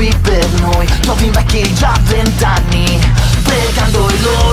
qui per noi. Nuovi vecchi già vent'anni Pregando il loro